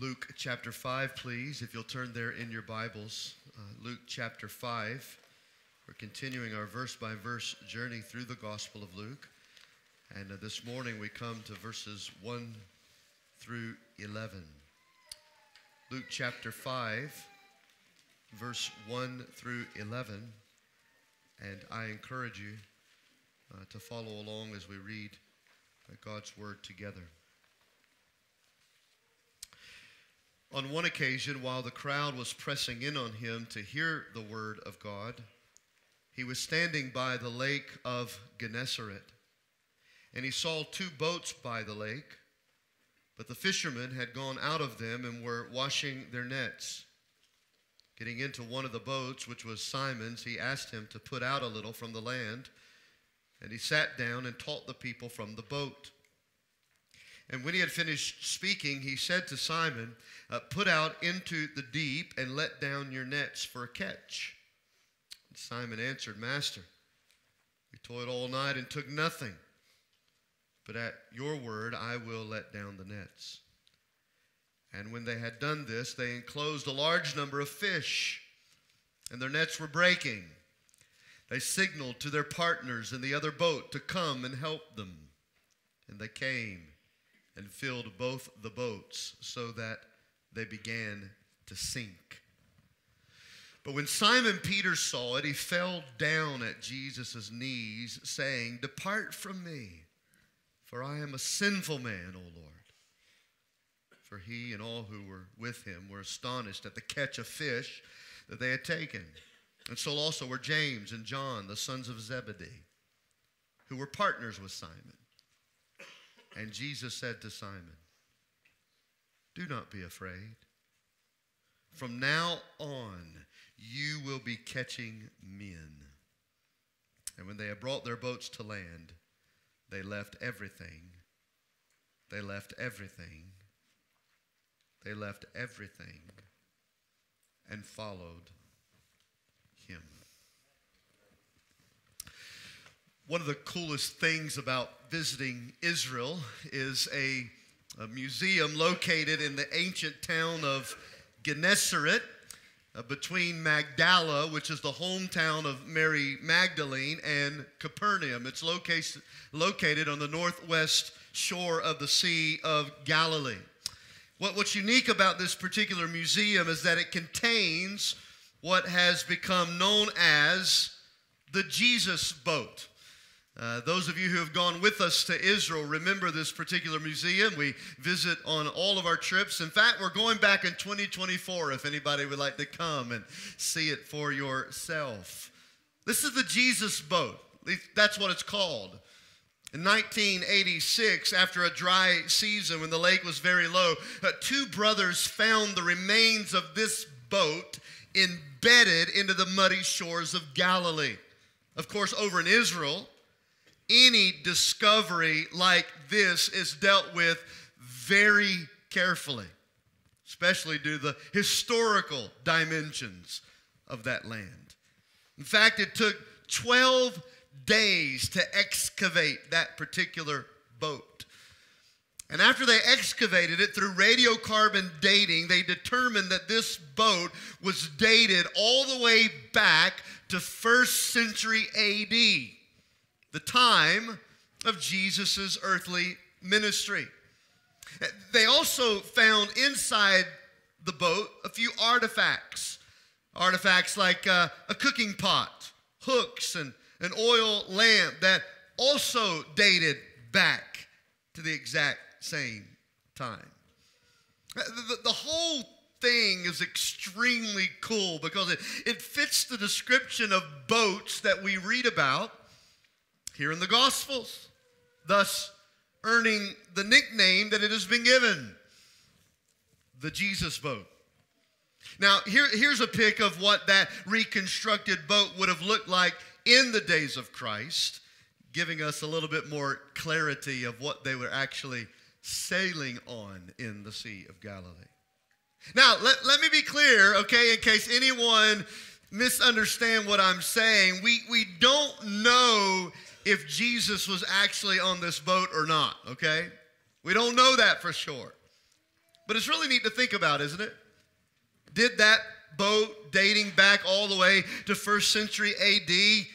Luke chapter 5, please, if you'll turn there in your Bibles. Uh, Luke chapter 5. We're continuing our verse by verse journey through the Gospel of Luke. And uh, this morning we come to verses 1 through 11. Luke chapter 5, verse 1 through 11. And I encourage you uh, to follow along as we read uh, God's Word together. On one occasion, while the crowd was pressing in on him to hear the word of God, he was standing by the lake of Gennesaret. And he saw two boats by the lake, but the fishermen had gone out of them and were washing their nets. Getting into one of the boats, which was Simon's, he asked him to put out a little from the land. And he sat down and taught the people from the boat. And when he had finished speaking, he said to Simon, uh, Put out into the deep and let down your nets for a catch. And Simon answered, Master, we toiled all night and took nothing. But at your word I will let down the nets. And when they had done this, they enclosed a large number of fish, and their nets were breaking. They signaled to their partners in the other boat to come and help them. And they came and filled both the boats so that they began to sink. But when Simon Peter saw it, he fell down at Jesus' knees, saying, Depart from me, for I am a sinful man, O Lord. For he and all who were with him were astonished at the catch of fish that they had taken. And so also were James and John, the sons of Zebedee, who were partners with Simon. And Jesus said to Simon, Do not be afraid. From now on, you will be catching men. And when they had brought their boats to land, they left everything. They left everything. They left everything and followed him. One of the coolest things about visiting Israel is a, a museum located in the ancient town of Gennesaret. Uh, between Magdala, which is the hometown of Mary Magdalene, and Capernaum. It's located, located on the northwest shore of the Sea of Galilee. What, what's unique about this particular museum is that it contains what has become known as the Jesus boat. Uh, those of you who have gone with us to Israel remember this particular museum. We visit on all of our trips. In fact, we're going back in 2024 if anybody would like to come and see it for yourself. This is the Jesus boat. That's what it's called. In 1986, after a dry season when the lake was very low, uh, two brothers found the remains of this boat embedded into the muddy shores of Galilee. Of course, over in Israel, any discovery like this is dealt with very carefully, especially due to the historical dimensions of that land. In fact, it took 12 days to excavate that particular boat. And after they excavated it through radiocarbon dating, they determined that this boat was dated all the way back to first century AD the time of Jesus' earthly ministry. They also found inside the boat a few artifacts. Artifacts like uh, a cooking pot, hooks, and an oil lamp that also dated back to the exact same time. The, the, whole thing is extremely cool because it, it fits the description of boats that we read about here in the Gospels, thus earning the nickname that it has been given the Jesus boat. Now, here, here's a pic of what that reconstructed boat would have looked like in the days of Christ, giving us a little bit more clarity of what they were actually sailing on in the Sea of Galilee. Now, let, let me be clear, okay, in case anyone misunderstand what I'm saying. We, we don't know if Jesus was actually on this boat or not, okay? We don't know that for sure. But it's really neat to think about, isn't it? Did that boat dating back all the way to first century AD,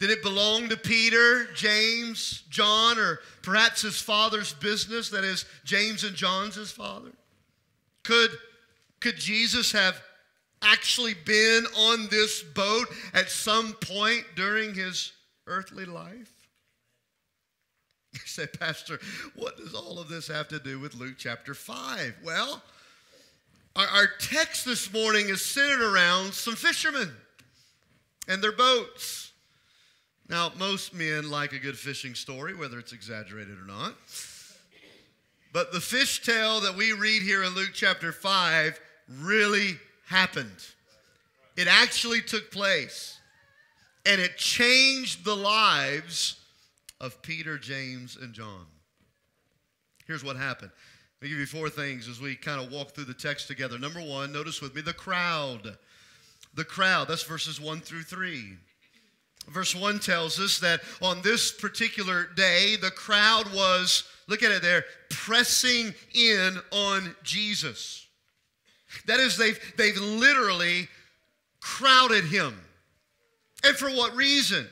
did it belong to Peter, James, John, or perhaps his father's business, that is, James and John's his father? Could, could Jesus have actually been on this boat at some point during his earthly life? You say, Pastor, what does all of this have to do with Luke chapter 5? Well, our, our text this morning is centered around some fishermen and their boats. Now, most men like a good fishing story, whether it's exaggerated or not. But the fish tale that we read here in Luke chapter 5 really happened. It actually took place. And it changed the lives of Peter, James, and John. Here's what happened. Let me give you four things as we kind of walk through the text together. Number one, notice with me the crowd. The crowd, that's verses one through three. Verse 1 tells us that on this particular day, the crowd was, look at it there, pressing in on Jesus. That is, they've, they've literally crowded him. And for what reason?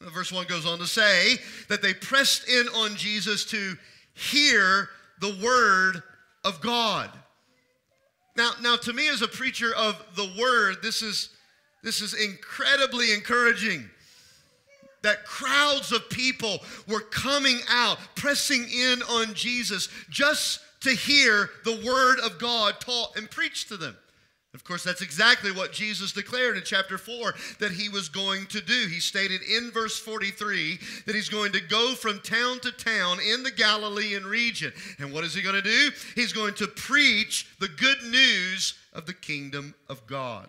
Verse 1 goes on to say that they pressed in on Jesus to hear the word of God. Now, now to me as a preacher of the word, this is this is incredibly encouraging. That crowds of people were coming out, pressing in on Jesus just to hear the word of God taught and preached to them. Of course, that's exactly what Jesus declared in chapter 4 that he was going to do. He stated in verse 43 that he's going to go from town to town in the Galilean region. And what is he going to do? He's going to preach the good news of the kingdom of God.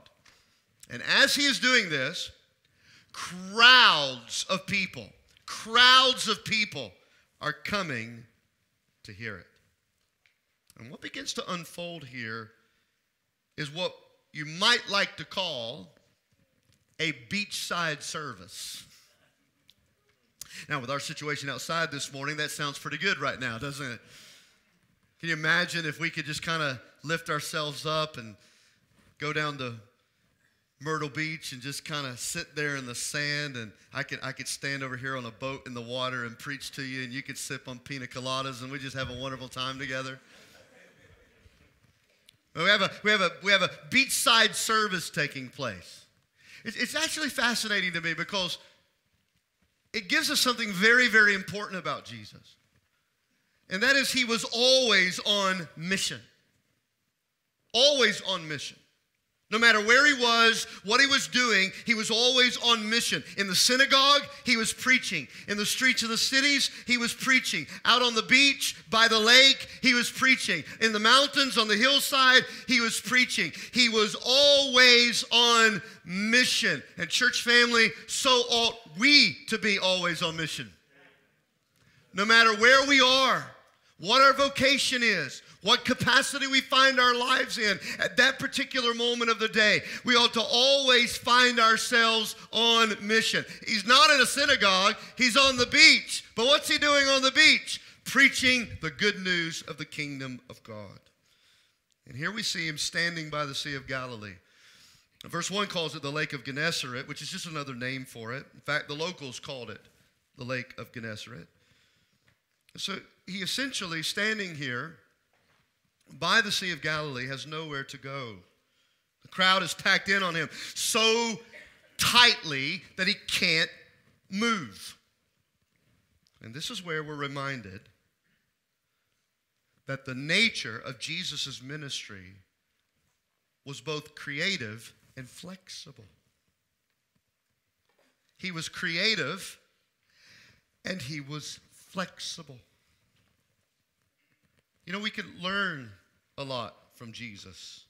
And as he is doing this, crowds of people, crowds of people are coming to hear it. And what begins to unfold here is what you might like to call a beachside service. Now, with our situation outside this morning, that sounds pretty good right now, doesn't it? Can you imagine if we could just kind of lift ourselves up and go down to Myrtle Beach and just kind of sit there in the sand and I could I could stand over here on a boat in the water and preach to you and you could sip on pina coladas and we just have a wonderful time together. We have a, we have a, we have a beachside service taking place. It's, it's actually fascinating to me because it gives us something very, very important about Jesus. And that is, he was always on mission. Always on mission. No matter where he was, what he was doing, he was always on mission. In the synagogue, he was preaching. In the streets of the cities, he was preaching. Out on the beach, by the lake, he was preaching. In the mountains, on the hillside, he was preaching. He was always on mission. And, church family, so ought we to be always on mission. No matter where we are, what our vocation is, what capacity we find our lives in at that particular moment of the day. We ought to always find ourselves on mission. He's not in a synagogue, he's on the beach. But what's he doing on the beach? Preaching the good news of the kingdom of God. And here we see him standing by the Sea of Galilee. Verse 1 calls it the Lake of Gennesaret, which is just another name for it. In fact, the locals called it the Lake of Gennesaret. So he essentially standing here by the Sea of Galilee has nowhere to go. The crowd is packed in on him so tightly that he can't move. And this is where we're reminded that the nature of Jesus' ministry was both creative and flexible. He was creative and he was flexible. You know, we could learn a lot from Jesus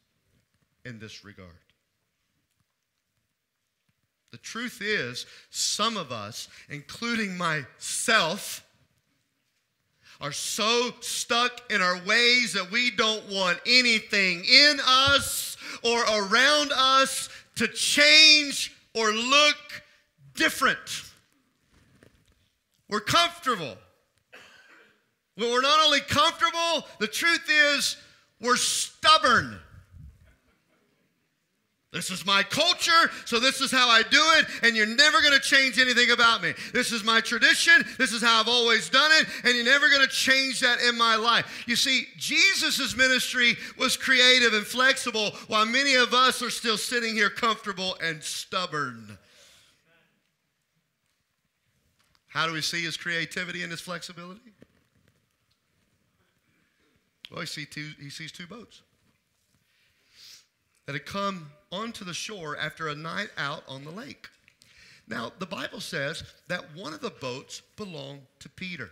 in this regard. The truth is, some of us, including myself, are so stuck in our ways that we don't want anything in us or around us to change or look different. We're comfortable. Well, we're not only comfortable, the truth is, were stubborn. This is my culture, so this is how I do it, and you're never going to change anything about me. This is my tradition, this is how I've always done it, and you're never going to change that in my life. You see, Jesus' ministry was creative and flexible, while many of us are still sitting here comfortable and stubborn. How do we see his creativity and his flexibility? Well, he, see two, he sees two boats that had come onto the shore after a night out on the lake. Now, the Bible says that one of the boats belonged to Peter.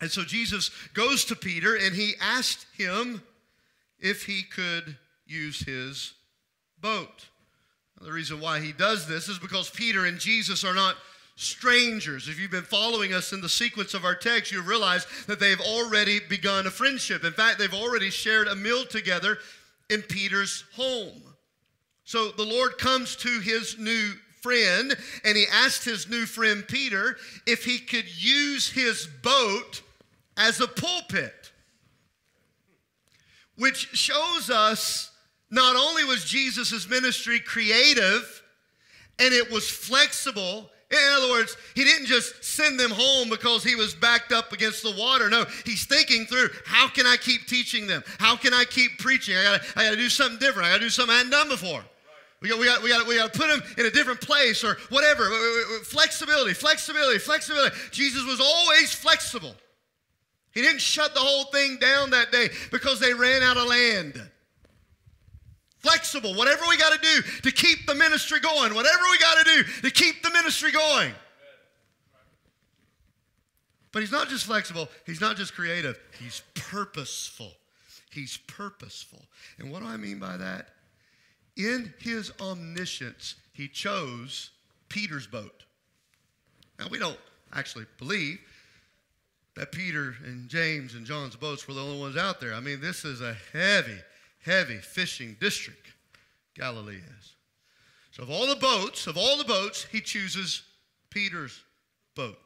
And so Jesus goes to Peter and he asked him if he could use his boat. The reason why he does this is because Peter and Jesus are not strangers. If you've been following us in the sequence of our text, you realize that they've already begun a friendship. In fact, they've already shared a meal together in Peter's home. So the Lord comes to his new friend and he asked his new friend Peter if he could use his boat as a pulpit, which shows us not only was Jesus' ministry creative and it was flexible in other words, he didn't just send them home because he was backed up against the water. No, he's thinking through how can I keep teaching them? How can I keep preaching? I gotta, I gotta do something different. I gotta do something I hadn't done before. We got, we, got, we, we got to put them in a different place or whatever. Flexibility, flexibility, flexibility. Jesus was always flexible. He didn't shut the whole thing down that day because they ran out of land flexible, whatever we got to do to keep the ministry going, whatever we got to do to keep the ministry going. But he's not just flexible, he's not just creative, he's purposeful. He's purposeful. And what do I mean by that? In his omniscience, he chose Peter's boat. Now, we don't actually believe that Peter and James and John's boats were the only ones out there. I mean, this is a heavy, heavy fishing district, Galilee is. So, of all the boats, of all the boats, he chooses Peter's boat.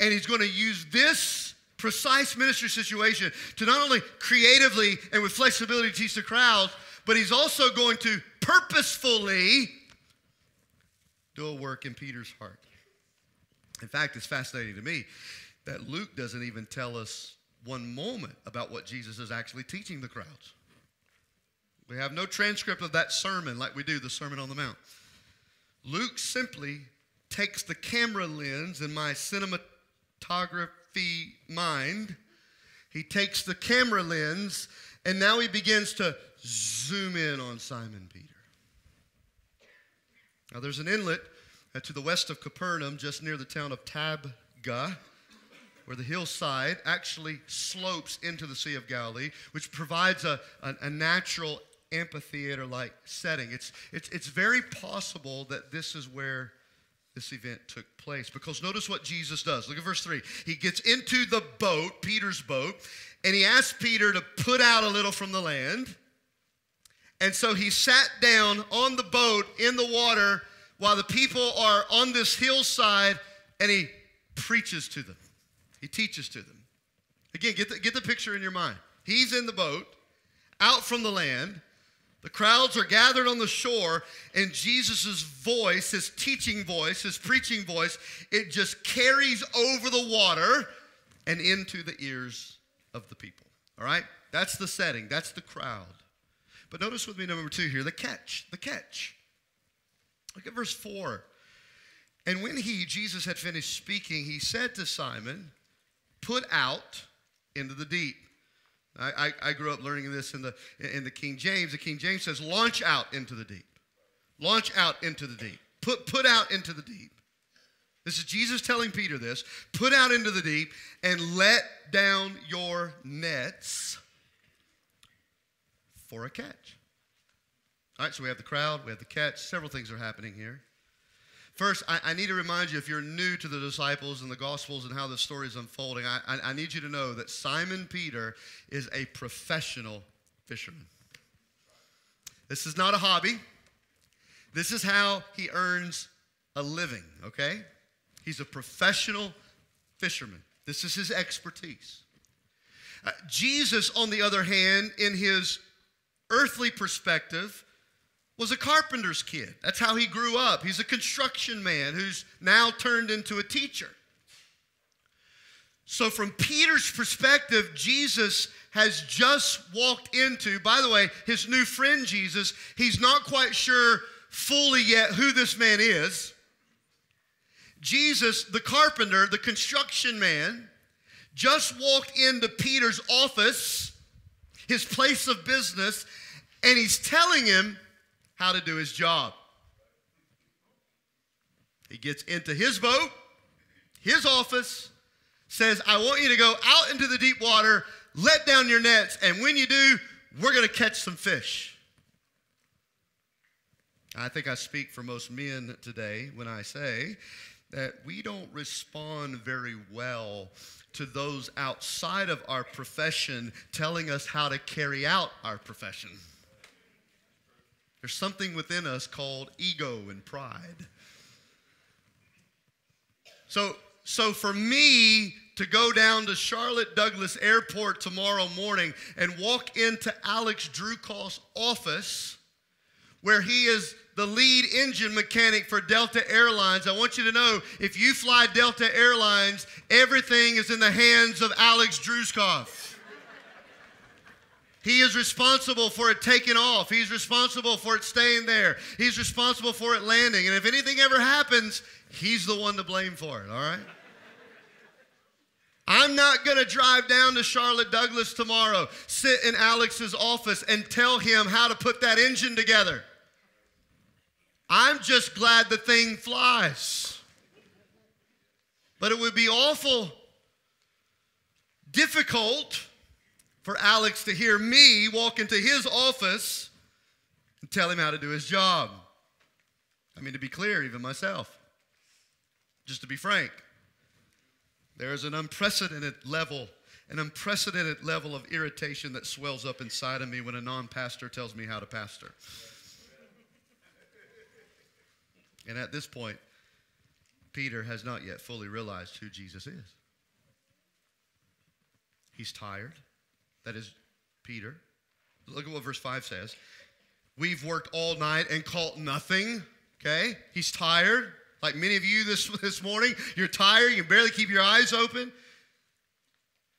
And he's going to use this precise ministry situation to not only creatively and with flexibility teach the crowds, but he's also going to purposefully do a work in Peter's heart. In fact, it's fascinating to me that Luke doesn't even tell us one moment about what Jesus is actually teaching the crowds. We have no transcript of that sermon like we do the Sermon on the Mount. Luke simply takes the camera lens in my cinematography mind. He takes the camera lens and now he begins to zoom in on Simon Peter. Now there's an inlet uh, to the west of Capernaum, just near the town of Tabgha, where the hillside actually slopes into the Sea of Galilee, which provides a, a, a natural amphitheater like setting. It's, it's, it's very possible that this is where this event took place because notice what Jesus does. Look at verse 3. He gets into the boat, Peter's boat, and he asks Peter to put out a little from the land. And so he sat down on the boat in the water while the people are on this hillside and he preaches to them. He teaches to them. Again, get the, get the picture in your mind. He's in the boat, out from the land. The crowds are gathered on the shore, and Jesus' voice, his teaching voice, his preaching voice, it just carries over the water and into the ears of the people. All right? That's the setting, that's the crowd. But notice with me number two here the catch, the catch. Look at verse 4. And when he, Jesus, had finished speaking, he said to Simon, Put out into the deep. I, I, I, grew up learning this in the, in the King James. The King James says, launch out into the deep. Launch out into the deep. Put, put out into the deep. This is Jesus telling Peter this. Put out into the deep and let down your nets for a catch. All right, so we have the crowd, we have the catch. Several things are happening here. First, I, I, need to remind you if you're new to the disciples and the Gospels and how the story is unfolding, I, I, I need you to know that Simon Peter is a professional fisherman. This is not a hobby, this is how he earns a living, okay? He's a professional fisherman. This is his expertise. Uh, Jesus, on the other hand, in his earthly perspective, was a carpenter's kid. That's how he grew up. He's a construction man who's now turned into a teacher. So, from Peter's perspective, Jesus has just walked into, by the way, his new friend Jesus. He's not quite sure fully yet who this man is. Jesus, the carpenter, the construction man, just walked into Peter's office, his place of business, and he's telling him how to do his job. He gets into his boat, his office, says, I want you to go out into the deep water, let down your nets, and when you do, we're going to catch some fish. I think I speak for most men today when I say that we don't respond very well to those outside of our profession telling us how to carry out our profession. There's something within us called ego and pride. So, so for me to go down to Charlotte Douglas Airport tomorrow morning and walk into Alex Drewkoff's office, where he is the lead engine mechanic for Delta Airlines. I want you to know if you fly Delta Airlines, everything is in the hands of Alex Drewkoff. He is responsible for it taking off. He's responsible for it staying there. He's responsible for it landing. And if anything ever happens, he's the one to blame for it, all right? I'm not going to drive down to Charlotte Douglas tomorrow, sit in Alex's office, and tell him how to put that engine together. I'm just glad the thing flies. But it would be awful difficult for Alex to hear me walk into his office and tell him how to do his job. I mean, to be clear, even myself, just to be frank, there is an unprecedented level, an unprecedented level of irritation that swells up inside of me when a non pastor tells me how to pastor. And at this point, Peter has not yet fully realized who Jesus is. He's tired. That is Peter. Look at what verse 5 says. We've worked all night and caught nothing. Okay? He's tired. Like many of you this, this morning, you're tired. You barely keep your eyes open.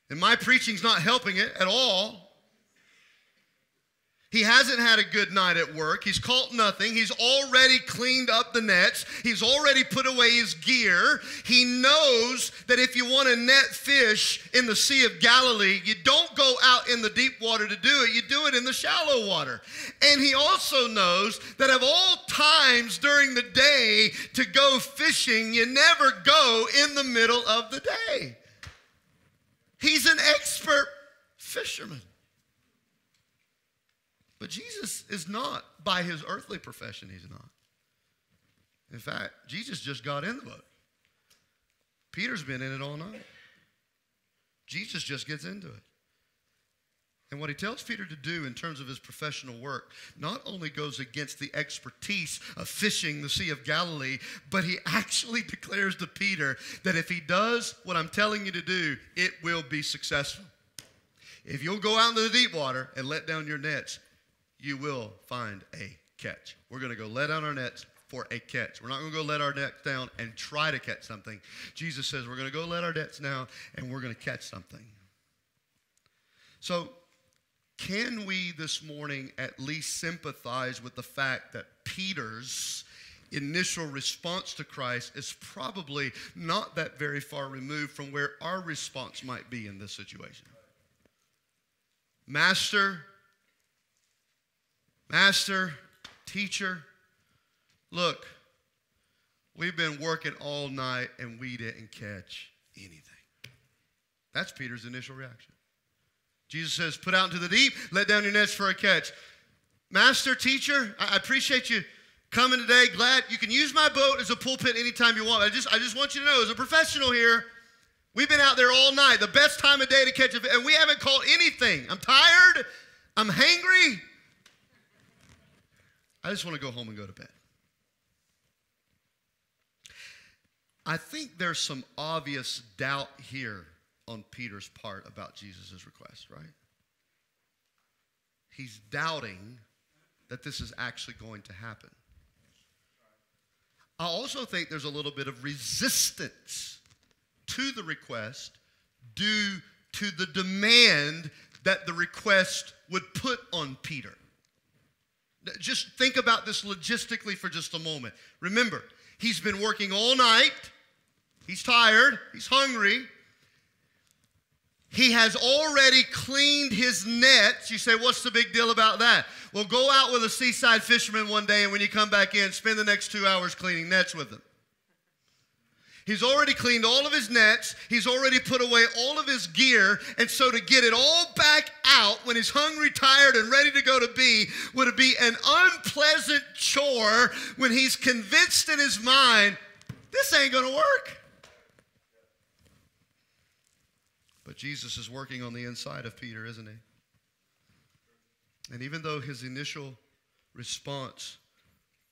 And my preaching's not helping it at all. He hasn't had a good night at work. He's caught nothing. He's already cleaned up the nets. He's already put away his gear. He knows that if you want to net fish in the Sea of Galilee, you don't go out in the deep water to do it, you do it in the shallow water. And he also knows that of all times during the day to go fishing, you never go in the middle of the day. He's an expert fisherman. But Jesus is not, by his earthly profession, he's not. In fact, Jesus just got in the boat. Peter's been in it all night. Jesus just gets into it. And what he tells Peter to do in terms of his professional work not only goes against the expertise of fishing the Sea of Galilee, but he actually declares to Peter that if he does what I'm telling you to do, it will be successful. If you'll go out into the deep water and let down your nets, you will find a catch. We're going to go let down our nets for a catch. We're not going to go let our nets down and try to catch something. Jesus says we're going to go let our nets down and we're going to catch something. So, can we this morning at least sympathize with the fact that Peter's initial response to Christ is probably not that very far removed from where our response might be in this situation? Master, Master, teacher, look, we've been working all night and we didn't catch anything. That's Peter's initial reaction. Jesus says, Put out into the deep, let down your nets for a catch. Master, teacher, I appreciate you coming today. Glad you can use my boat as a pulpit anytime you want. I just, I just want you to know, as a professional here, we've been out there all night, the best time of day to catch a fish, and we haven't caught anything. I'm tired. I'm hangry. I just want to go home and go to bed. I think there's some obvious doubt here on Peter's part about Jesus' request, right? He's doubting that this is actually going to happen. I also think there's a little bit of resistance to the request due to the demand that the request would put on Peter. Just think about this logistically for just a moment. Remember, he's been working all night, he's tired, he's hungry. He has already cleaned his nets. You say, What's the big deal about that? Well, go out with a seaside fisherman one day, and when you come back in, spend the next two hours cleaning nets with them. He's already cleaned all of his nets. He's already put away all of his gear. And so to get it all back out when he's hungry, tired, and ready to go to be would be an unpleasant chore when he's convinced in his mind, this ain't going to work. But Jesus is working on the inside of Peter, isn't he? And even though his initial response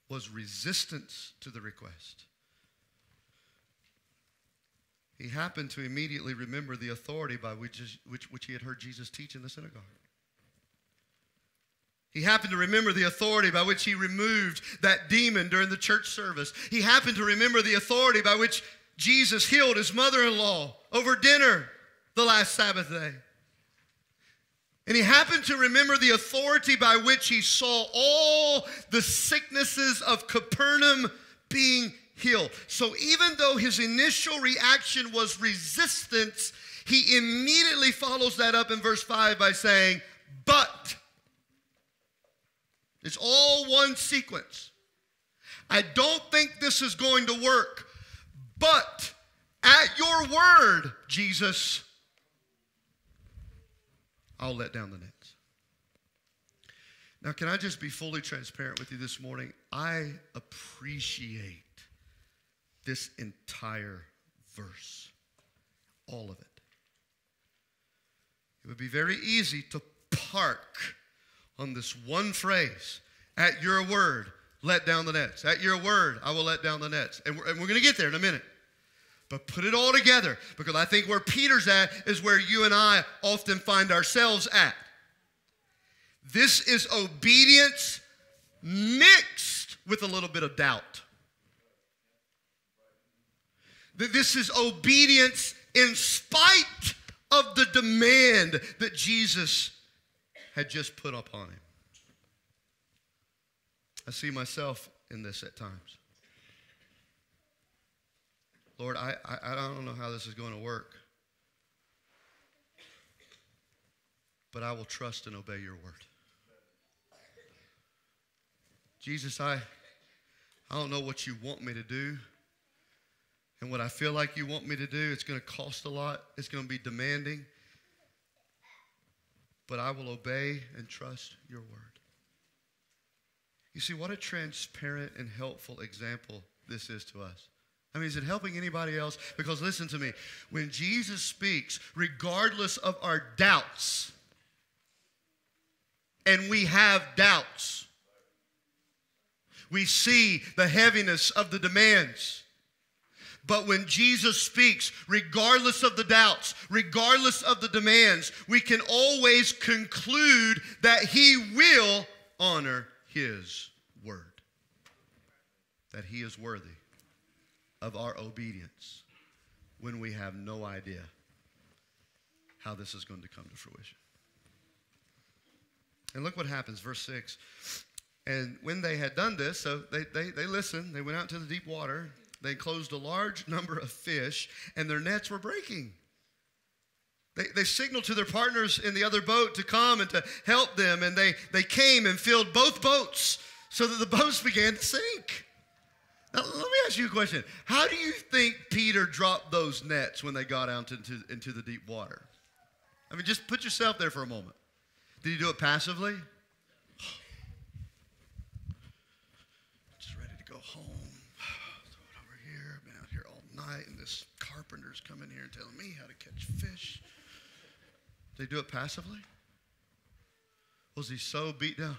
was resistance to the request, he happened to immediately remember the authority by which, which, which he had heard Jesus teach in the synagogue. He happened to remember the authority by which he removed that demon during the church service. He happened to remember the authority by which Jesus healed his mother in law over dinner the last Sabbath day. And he happened to remember the authority by which he saw all the sicknesses of Capernaum being healed. So even though his initial reaction was resistance, he immediately follows that up in verse 5 by saying, But. It's all one sequence. I don't think this is going to work, but at your word, Jesus, I'll let down the nets. Now, can I just be fully transparent with you this morning? I appreciate this entire verse, all of it. It would be very easy to park on this one phrase at your word, let down the nets. At your word, I will let down the nets. And we're, and we're going to get there in a minute. But put it all together because I think where Peter's at is where you and I often find ourselves at. This is obedience mixed with a little bit of doubt. This is obedience in spite of the demand that Jesus had just put upon him. I see myself in this at times. Lord, I, I, I don't know how this is going to work, but I will trust and obey your word. Jesus, I, I don't know what you want me to do. And what I feel like you want me to do, it's going to cost a lot, it's going to be demanding. But I will obey and trust your word. You see, what a transparent and helpful example this is to us. I mean, is it helping anybody else? Because listen to me. When Jesus speaks, regardless of our doubts, and we have doubts, we see the heaviness of the demands. But when Jesus speaks, regardless of the doubts, regardless of the demands, we can always conclude that He will honor His word, that He is worthy of our obedience when we have no idea how this is going to come to fruition. And look what happens, verse 6. And when they had done this, so they, they, they listened, they went out to the deep water they closed a large number of fish, and their nets were breaking. They, they signaled to their partners in the other boat to come and to help them, and they, they came and filled both boats so that the boats began to sink. Now, let me ask you a question. How do you think Peter dropped those nets when they got out into, into the deep water? I mean, just put yourself there for a moment. Did he do it passively? And this carpenter's coming here and telling me how to catch fish. Did they do it passively? Was he so beat down?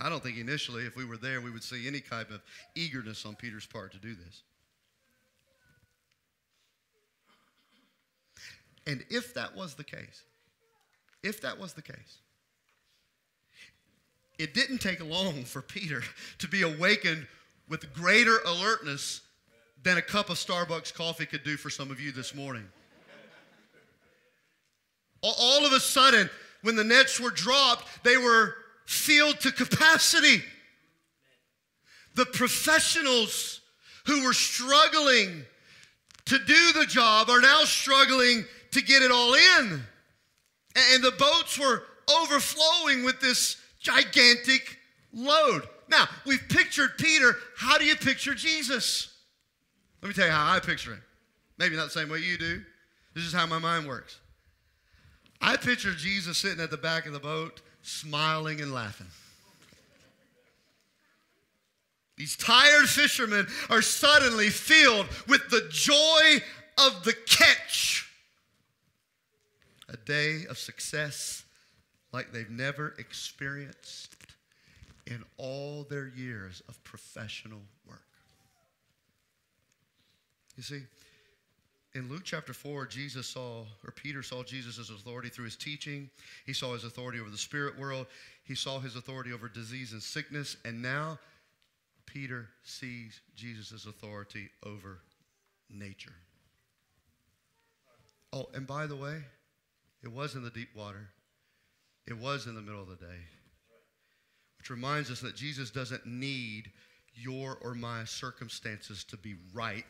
I don't think initially, if we were there, we would see any type of eagerness on Peter's part to do this. And if that was the case, if that was the case, it didn't take long for Peter to be awakened with greater alertness than a cup of Starbucks coffee could do for some of you this morning. All of a sudden, when the nets were dropped, they were filled to capacity. The professionals who were struggling to do the job are now struggling to get it all in. And the boats were overflowing with this gigantic load. Now, we've pictured Peter. How do you picture Jesus? Let me tell you how I picture him. Maybe not the same way you do. This is how my mind works. I picture Jesus sitting at the back of the boat, smiling and laughing. These tired fishermen are suddenly filled with the joy of the catch. A day of success like they've never experienced in all their years of professional work. You see, in Luke chapter 4, Jesus saw, or Peter saw Jesus' authority through his teaching. He saw his authority over the spirit world. He saw his authority over disease and sickness. And now Peter sees Jesus' authority over nature. Oh, and by the way, it was in the deep water, it was in the middle of the day. Which reminds us that Jesus doesn't need your or my circumstances to be right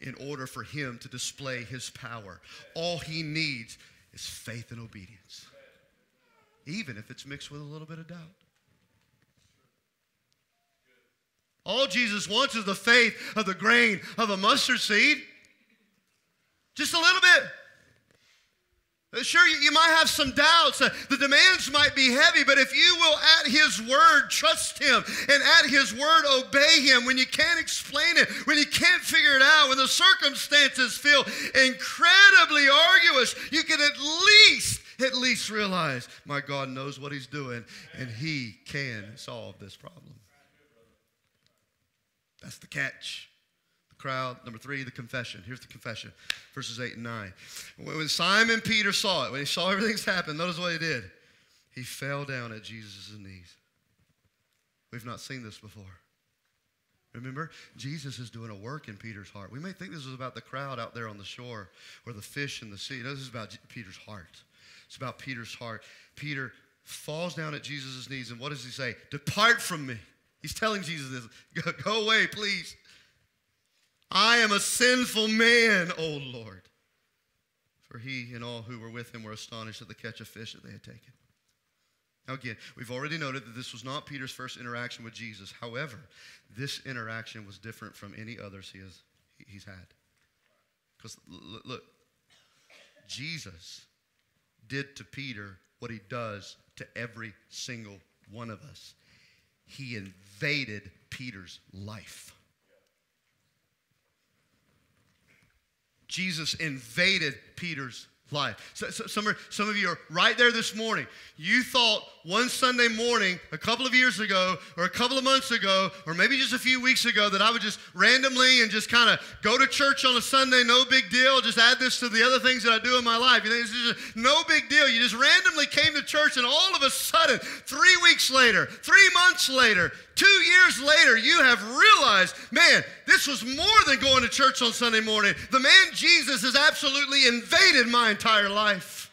in order for him to display his power. All he needs is faith and obedience, even if it's mixed with a little bit of doubt. All Jesus wants is the faith of the grain of a mustard seed. Just a little bit. Sure, you, might have some doubts. Uh, the demands might be heavy, but if you will, at His word, trust Him and at His word, obey Him when you can't explain it, when you can't figure it out, when the circumstances feel incredibly arduous, you can at least, at least realize my God knows what He's doing and He can solve this problem. That's the catch crowd. Number three, the confession. Here's the confession, verses 8 and 9. When Simon Peter saw it, when he saw everything's happened, notice what he did. He fell down at Jesus' knees. We've not seen this before. Remember, Jesus is doing a work in Peter's heart. We may think this is about the crowd out there on the shore or the fish in the sea. No, this is about Peter's heart. It's about Peter's heart. Peter falls down at Jesus' knees, and what does he say? Depart from me. He's telling Jesus this. Go, go away, please. I am a sinful man, O Lord. For he and all who were with him were astonished at the catch of fish that they had taken. Now, again, we've already noted that this was not Peter's first interaction with Jesus. However, this interaction was different from any others he has, he's had. Because, look, Jesus did to Peter what he does to every single one of us. He invaded Peter's life. Jesus invaded Peter's life. So, so, some, are, some of you are right there this morning. You thought one Sunday morning, a couple of years ago, or a couple of months ago, or maybe just a few weeks ago, that I would just randomly and just kind of go to church on a Sunday, no big deal, just add this to the other things that I do in my life. You think no big deal. You just randomly came to church, and all of a sudden, three weeks later, three months later, two years later, you have realized, man, this was more than going to church on Sunday morning. The man Jesus has absolutely invaded my entire life.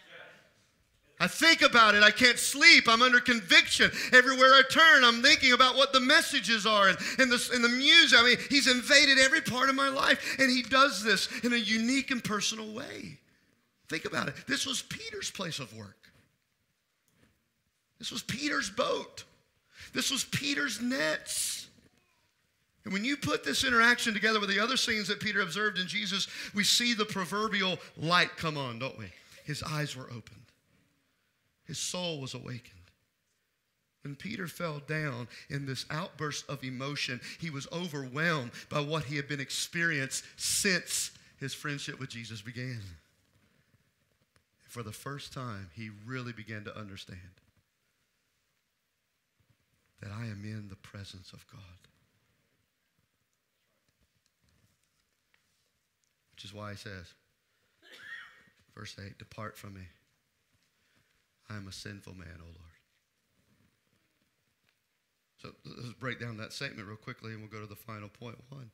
I think about it. I can't sleep. I'm under conviction. Everywhere I turn, I'm thinking about what the messages are and, and, the, and the music. I mean, he's invaded every part of my life, and he does this in a unique and personal way. Think about it. This was Peter's place of work, this was Peter's boat, this was Peter's nets. And when you put this interaction together with the other scenes that Peter observed in Jesus, we see the proverbial light come on, don't we? His eyes were opened, His soul was awakened. When Peter fell down in this outburst of emotion, he was overwhelmed by what he had been experienced since his friendship with Jesus began. For the first time, he really began to understand that I'm in the presence of God. Which is why he says, verse 8, Depart from me. I am a sinful man, O Lord. So let's break down that statement real quickly and we'll go to the final point. One,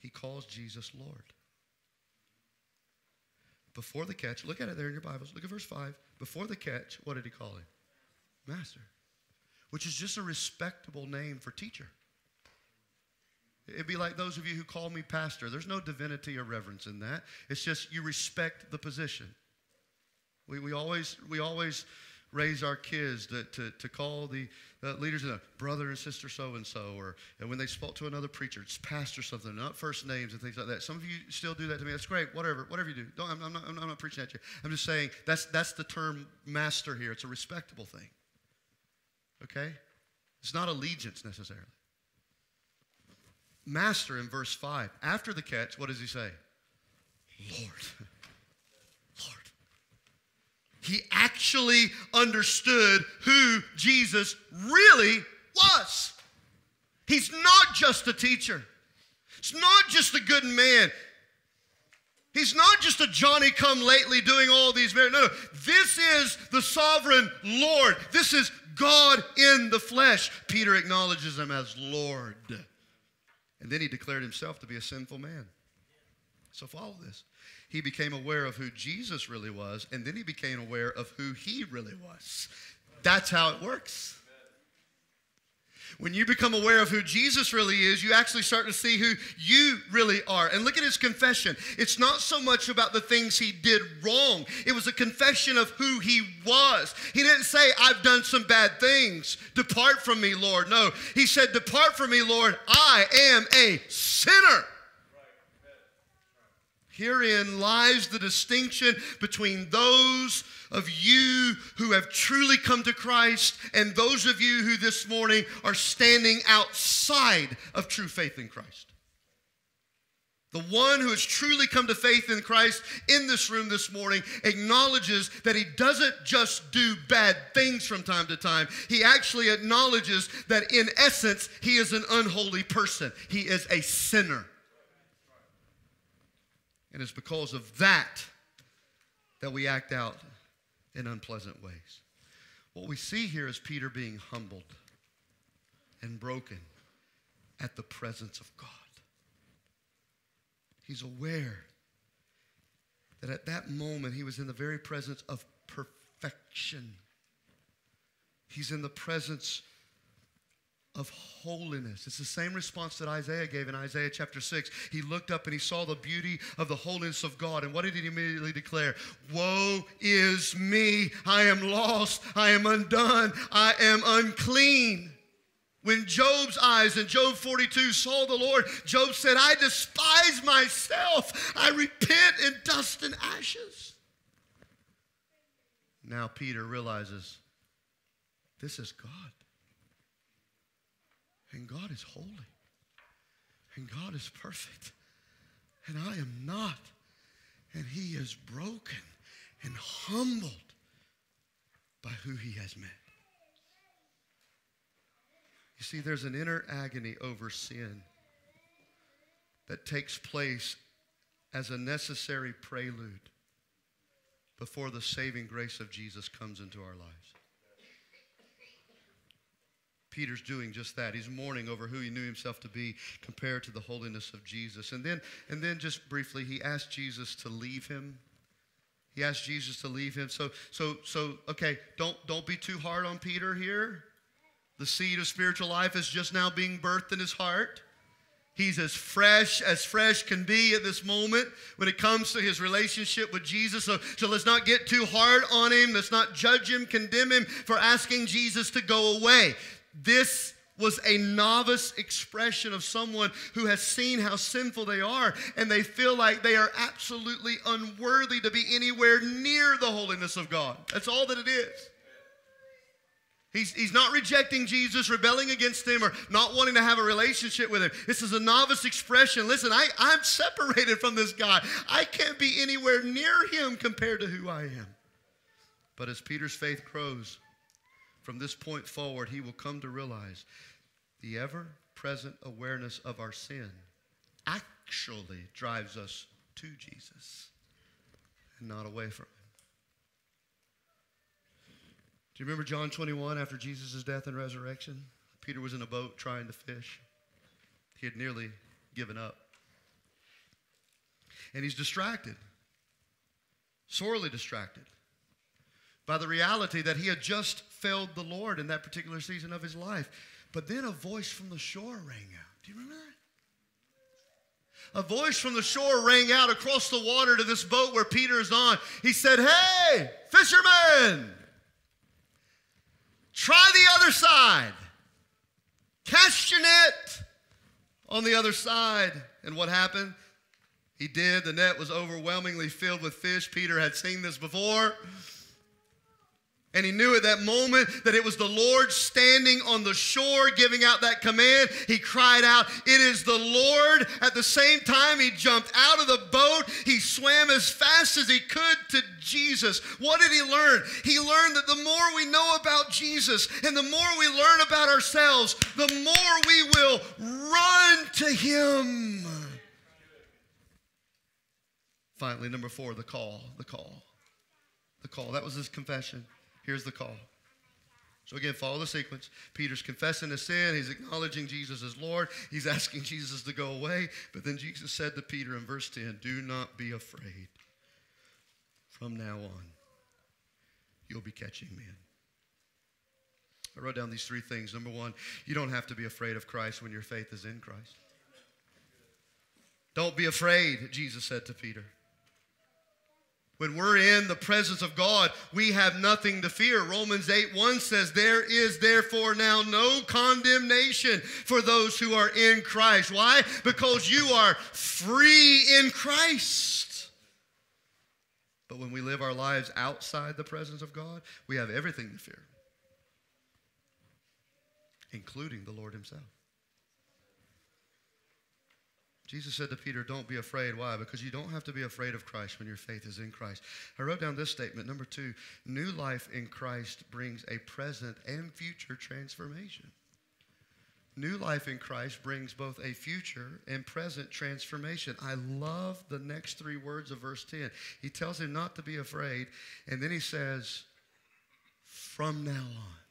he calls Jesus Lord. Before the catch, look at it there in your Bibles. Look at verse 5. Before the catch, what did he call him? Master, which is just a respectable name for teacher. It'd be like those of you who call me pastor. There's no divinity or reverence in that. It's just you respect the position. We, we always, we always raise our kids to, to, to call the uh, leaders a brother and sister so and so, or and when they spoke to another preacher, it's pastor something, not first names and things like that. Some of you still do that to me. That's great. Whatever, whatever you do. Don't, I'm, I'm, not, I'm not preaching at you. I'm just saying that's that's the term master here. It's a respectable thing. Okay, it's not allegiance necessarily. Master in verse five. After the catch, what does he say? Lord. Lord. He actually understood who Jesus really was. He's not just a teacher, he's not just a good man. He's not just a Johnny come lately doing all these very no, no. This is the sovereign Lord. This is God in the flesh. Peter acknowledges him as Lord. And then he declared himself to be a sinful man. So follow this he became aware of who Jesus really was, and then he became aware of who he really was. That's how it works. When you become aware of who Jesus really is, you actually start to see who you really are. And look at his confession. It's not so much about the things he did wrong, it was a confession of who he was. He didn't say, I've done some bad things. Depart from me, Lord. No, he said, Depart from me, Lord. I am a sinner. Herein lies the distinction between those of you who have truly come to Christ and those of you who this morning are standing outside of true faith in Christ. The one who has truly come to faith in Christ in this room this morning acknowledges that he doesn't just do bad things from time to time. He actually acknowledges that in essence, he is an unholy person, he is a sinner. And it's because of that that we act out in unpleasant ways. What we see here is Peter being humbled and broken at the presence of God. He's aware that at that moment he was in the very presence of perfection. He's in the presence of holiness. It's the same response that Isaiah gave in Isaiah chapter 6. He looked up and he saw the beauty of the holiness of God. And what did he immediately declare? Woe is me. I am lost. I am undone. I am unclean. When Job's eyes in Job 42 saw the Lord, Job said, I despise myself. I repent in dust and ashes. Now Peter realizes this is God. And God is holy. And God is perfect. And I am not. And He is broken and humbled by who He has met. You see, there's an inner agony over sin that takes place as a necessary prelude before the saving grace of Jesus comes into our lives. Peter's doing just that. He's mourning over who he knew himself to be compared to the holiness of Jesus. And then, and then just briefly, he asked Jesus to leave him. He asked Jesus to leave him. So, so, so, okay, don't, don't be too hard on Peter here. The seed of spiritual life is just now being birthed in his heart. He's as fresh as fresh can be at this moment when it comes to his relationship with Jesus. So, so let's not get too hard on him. Let's not judge him, condemn him for asking Jesus to go away. This was a novice expression of someone who has seen how sinful they are and they feel like they are absolutely unworthy to be anywhere near the holiness of God. That's all that it is. He's, he's not rejecting Jesus, rebelling against him, or not wanting to have a relationship with him. This is a novice expression. Listen, I, I'm separated from this guy. I can't be anywhere near him compared to who I am. But as Peter's faith grows, from this point forward, he will come to realize The ever present awareness of our sin actually drives us to Jesus and not away from him. Do you remember John 21 after Jesus' death and resurrection? Peter was in a boat trying to fish. He had nearly given up. And he's distracted, sorely distracted, by the reality that he had just failed the Lord in that particular season of his life. But then a voice from the shore rang out. Do you remember that? a voice from the shore rang out across the water to this boat where Peter is on. He said, Hey, fishermen, try the other side. Cast your net on the other side. And what happened? He did. The net was overwhelmingly filled with fish. Peter had seen this before. And he knew at that moment that it was the Lord standing on the shore giving out that command. He cried out, It is the Lord. At the same time, he jumped out of the boat. He swam as fast as he could to Jesus. What did he learn? He learned that the more we know about Jesus and the more we learn about ourselves, the more we will run to him. Finally, number four, the call. The call. The call. That was his confession. Here's the call. So again, follow the sequence. Peter's confessing his sin. He's acknowledging Jesus as Lord. He's asking Jesus to go away. But then Jesus said to Peter in verse 10, Do not be afraid. From now on, you'll be catching men. I wrote down these three things. Number one, you don't have to be afraid of Christ when your faith is in Christ. Don't be afraid, Jesus said to Peter. When we're in the presence of God, we have nothing to fear. Romans 8 1 says, There is therefore now no condemnation for those who are in Christ. Why? Because you are free in Christ. But when we live our lives outside the presence of God, we have everything to fear, including the Lord Himself. Jesus said to Peter, Don't be afraid. Why? Because you don't have to be afraid of Christ when your faith is in Christ. I wrote down this statement. Number two, new life in Christ brings a present and future transformation. New life in Christ brings both a future and present transformation. I love the next three words of verse 10. He tells him not to be afraid, and then he says, From now on.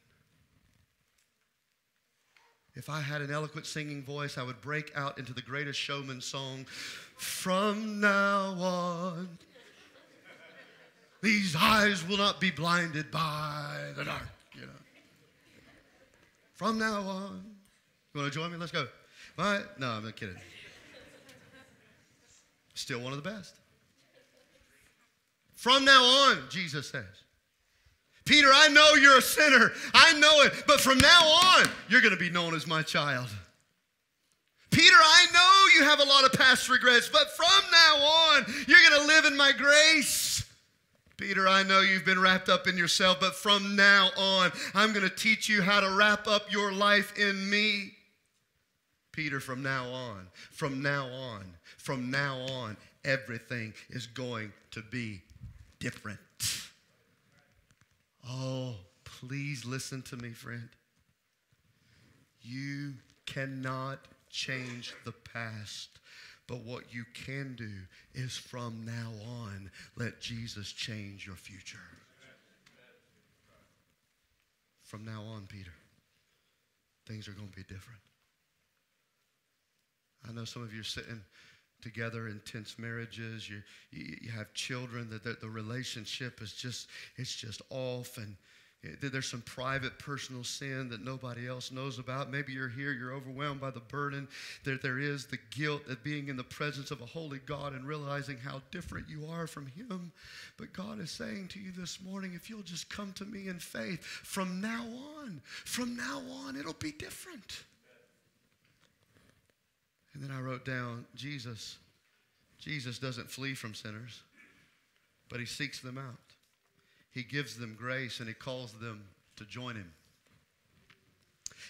If I had an eloquent singing voice, I would break out into the greatest showman song from now on. These eyes will not be blinded by the dark, you know. From now on. You want to join me? Let's go. All right? No, I'm not kidding. Still one of the best. From now on, Jesus says. Peter, I know you're a sinner. I know it. But from now on, you're going to be known as my child. Peter, I know you have a lot of past regrets, but from now on, you're going to live in my grace. Peter, I know you've been wrapped up in yourself, but from now on, I'm going to teach you how to wrap up your life in me. Peter, from now on, from now on, from now on, everything is going to be different. Oh, please listen to me, friend. You cannot change the past. But what you can do is from now on, let Jesus change your future. From now on, Peter, things are going to be different. I know some of you are sitting together intense marriages you, you, you have children that the, the, relationship is just it's just off and eh, there's some private personal sin that nobody else knows about. Maybe you're here you're overwhelmed by the burden. There, there is the guilt of being in the presence of a holy god and realizing how different you are from him. But god is saying to you this morning if you'll just come to me in faith from now on from now on it'll be different and then I wrote down Jesus. Jesus doesn't flee from sinners, but he seeks them out. He gives them grace and he calls them to join him.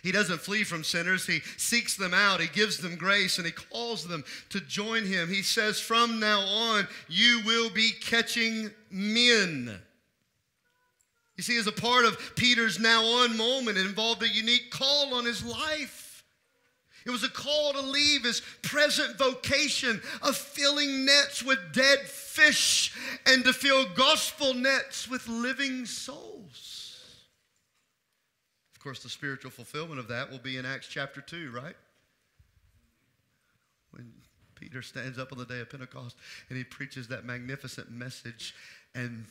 He doesn't flee from sinners. He seeks them out. He gives them grace and he calls them to join him. He says, From now on, you will be catching men. You see, as a part of Peter's now on moment, it involved a unique call on his life. It was a call to leave his present vocation of filling nets with dead fish and to fill gospel nets with living souls. Of course, the spiritual fulfillment of that will be in Acts chapter 2, right? When Peter stands up on the day of Pentecost and he preaches that magnificent message, and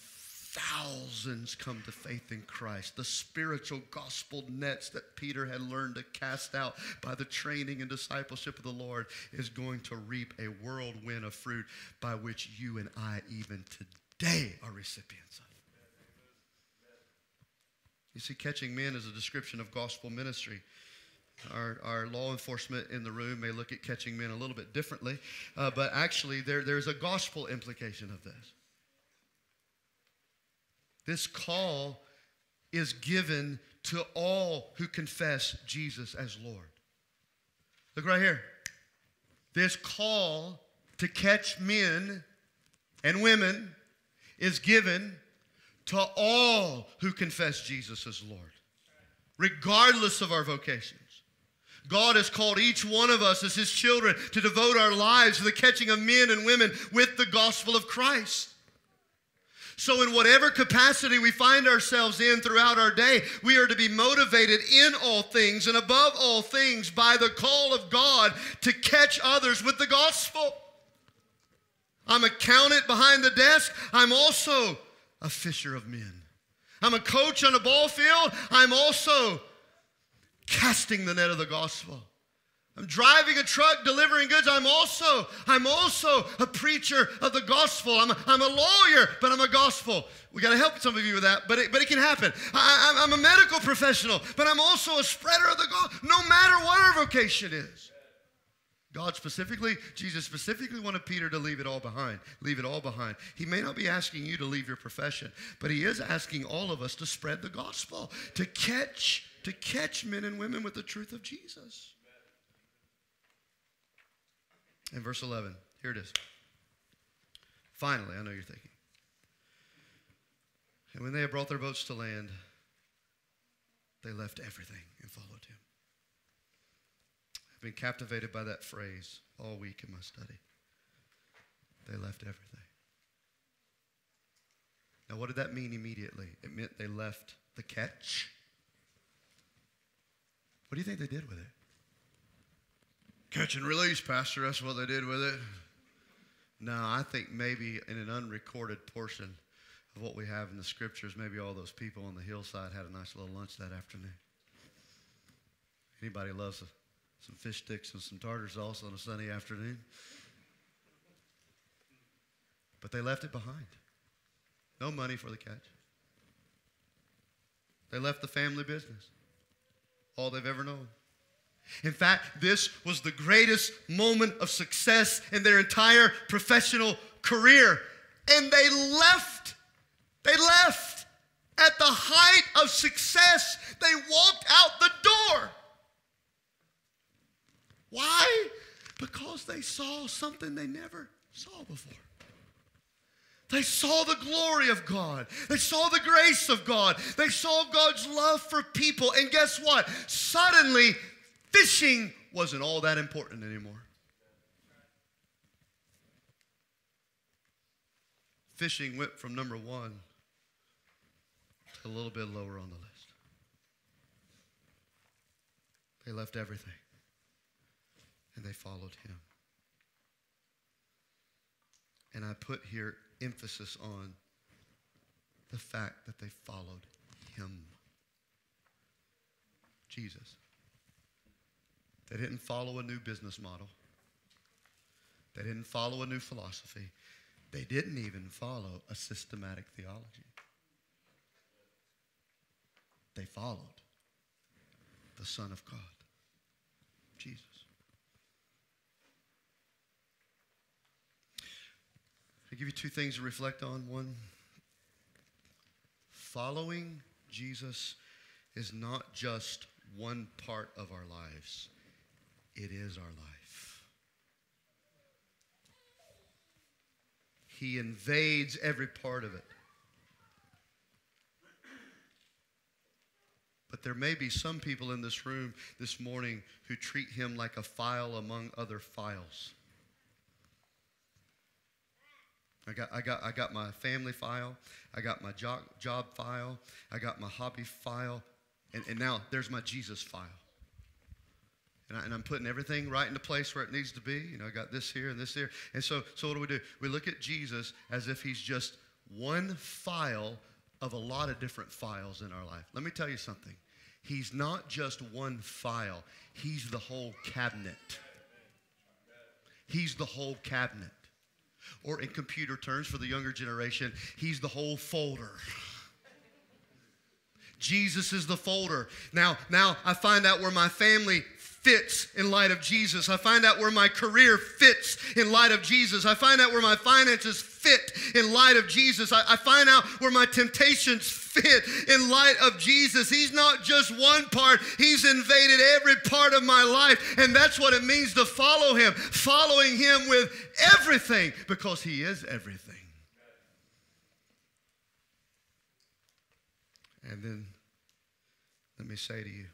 thousands come to faith in Christ. The spiritual gospel nets that Peter had learned to cast out by the training and discipleship of the Lord is going to reap a whirlwind of fruit by which you and I, even today, are recipients of. You see, catching men is a description of gospel ministry. Our, our law enforcement in the room may look at catching men a little bit differently, uh, but actually, there, there's a gospel implication of this. This call is given to all who confess Jesus as Lord. Look right here. This call to catch men and women is given to all who confess Jesus as Lord, regardless of our vocations. God has called each one of us as His children to devote our lives to the catching of men and women with the gospel of Christ. So, in whatever capacity we find ourselves in throughout our day, we are to be motivated in all things and above all things by the call of God to catch others with the gospel. I'm a accountant behind the desk. I'm also a fisher of men. I'm a coach on a ball field. I'm also casting the net of the gospel. I'm driving a truck delivering goods. I'm also, I'm also a preacher of the gospel. I'm a, I'm a lawyer, but I'm a gospel. We got to help some of you with that, but it, but it can happen. I, I'm a medical professional, but I'm also a spreader of the gospel, no matter what our vocation is. God specifically, Jesus specifically wanted Peter to leave it all behind. Leave it all behind. He may not be asking you to leave your profession, but he is asking all of us to spread the gospel, to catch, to catch men and women with the truth of Jesus. In verse 11, here it is. Finally, I know you're thinking. And when they had brought their boats to land, they left everything and followed him. I've been captivated by that phrase all week in my study. They left everything. Now, what did that mean immediately? It meant they left the catch. What do you think they did with it? Catch and release, Pastor. That's what they did with it. No, I think maybe in an unrecorded portion of what we have in the scriptures, maybe all those people on the hillside had a nice little lunch that afternoon. Anybody loves a, some fish sticks and some tartar sauce on a sunny afternoon? But they left it behind. No money for the catch. They left the family business, all they've ever known. In fact, this was the greatest moment of success in their entire professional career. And they left. They left. At the height of success, they walked out the door. Why? Because they saw something they never saw before. They saw the glory of God. They saw the grace of God. They saw God's love for people. And guess what? Suddenly, fishing wasn't all that important anymore. Fishing went from number one to a little bit lower on the list. They left everything and they followed him. And I put here emphasis on the fact that they followed him. Jesus. They didn't follow a new business model. They didn't follow a new philosophy. They didn't even follow a systematic theology. They followed the Son of God, Jesus. I give you two things to reflect on. One, following Jesus is not just one part of our lives it is our life. He invades every part of it. But there may be some people in this room this morning who treat him like a file among other files. I got, I got, I got my family file. I got my job, job file. I got my hobby file. And, and now there's my Jesus file. And, I, I'm putting everything right into place where it needs to be. You know, I got this here and this here. And so, so what do we do? We look at Jesus as if he's just one file of a lot of different files in our life. Let me tell you something. He's not just one file, He's the whole cabinet. He's the whole cabinet. Or in computer terms, for the younger generation, He's the whole folder. Jesus is the folder. Now, now I find out where my family fits in light of Jesus. I find out where my career fits in light of Jesus. I find out where my finances fit in light of Jesus. I, I, find out where my temptations fit in light of Jesus. He's not just one part, He's invaded every part of my life. And that's what it means to follow Him, following Him with everything because He is everything. And then let me say to you,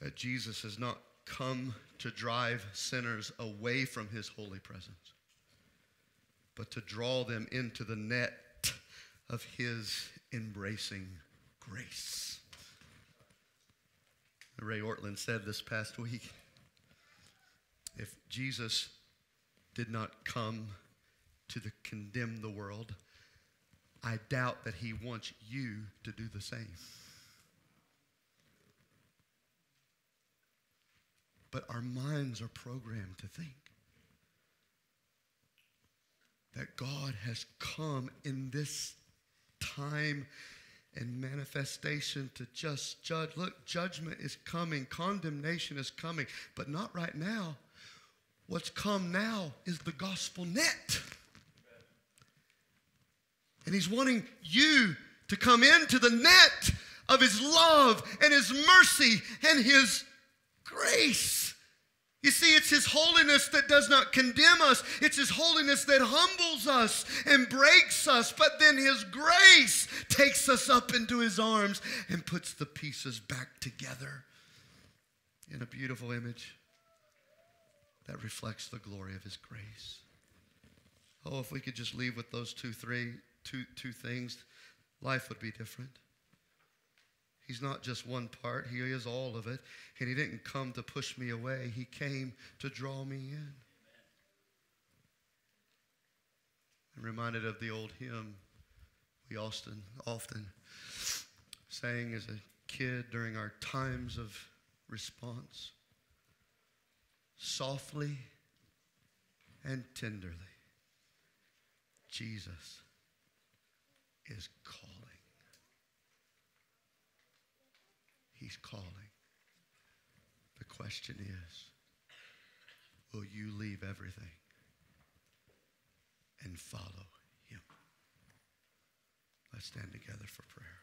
that Jesus has not come to drive sinners away from his holy presence, but to draw them into the net of his embracing grace. Ray Ortlund said this past week if Jesus did not come to the, condemn the world, I doubt that he wants you to do the same. But our minds are programmed to think that God has come in this time and manifestation to just judge. Look, judgment is coming, condemnation is coming, but not right now. What's come now is the gospel net. And he's wanting you to come into the net of his love and his mercy and his grace. You see, it's His holiness that does not condemn us. It's His holiness that humbles us and breaks us. But then His grace takes us up into His arms and puts the pieces back together in a beautiful image that reflects the glory of His grace. Oh, if we could just leave with those two, three, two, two things, life would be different. He's not just one part, He is all of it. And He didn't come to push me away, He came to draw me in. I'm reminded of the old hymn we often, often sang as a kid during our times of response. Softly and tenderly, Jesus is calling. He's calling. The question is will you leave everything and follow him? Let's stand together for prayer.